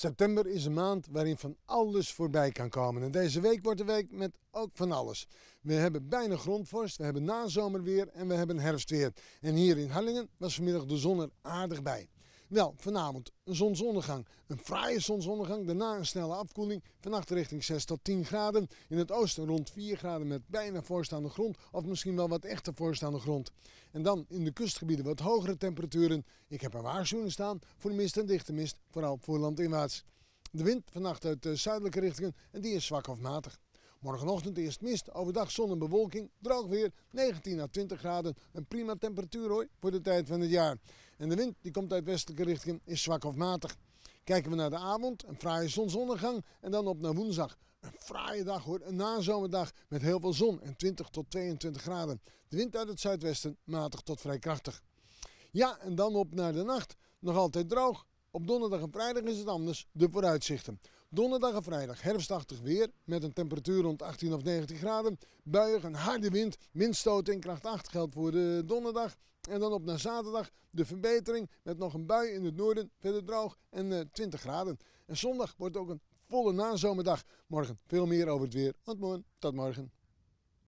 September is een maand waarin van alles voorbij kan komen. En deze week wordt de week met ook van alles. We hebben bijna grondvorst, we hebben nazomerweer en we hebben herfstweer. En hier in Hallingen was vanmiddag de zon er aardig bij. Wel, vanavond een zonsondergang. Een fraaie zonsondergang, daarna een snelle afkoeling. Vannacht richting 6 tot 10 graden. In het oosten rond 4 graden met bijna voorstaande grond. Of misschien wel wat echte voorstaande grond. En dan in de kustgebieden wat hogere temperaturen. Ik heb een waarschuwing staan voor mist en dichte mist. Vooral voor landinwaarts. De wind vannacht uit de zuidelijke richtingen en die is zwak of matig. Morgenochtend eerst mist, overdag zon en bewolking, droog weer, 19 à 20 graden. Een prima temperatuur hoor, voor de tijd van het jaar. En de wind die komt uit westelijke richtingen, is zwak of matig. Kijken we naar de avond, een fraaie zonsondergang en dan op naar woensdag. Een fraaie dag hoor, een nazomerdag met heel veel zon en 20 tot 22 graden. De wind uit het zuidwesten matig tot vrij krachtig. Ja, en dan op naar de nacht. Nog altijd droog, op donderdag en vrijdag is het anders, de vooruitzichten. Donderdag en vrijdag herfstachtig weer met een temperatuur rond 18 of 19 graden. Buiig, een harde wind, windstoot in kracht 8 geldt voor de donderdag. En dan op naar zaterdag de verbetering met nog een bui in het noorden, verder droog en 20 eh, graden. En zondag wordt ook een volle nazomerdag. Morgen veel meer over het weer. Morgen. Tot morgen.